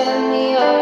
in me earth.